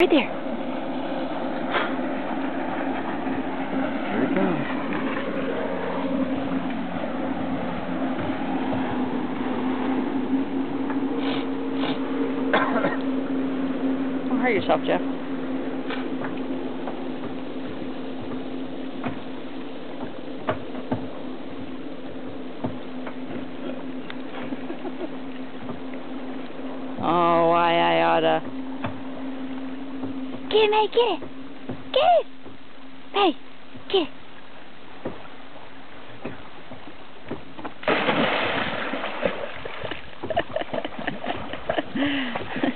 Right there. Here it comes. Don't hurt yourself, Jeff. oh, why I oughta. Get it, May, get it. Get it. Hey, get it.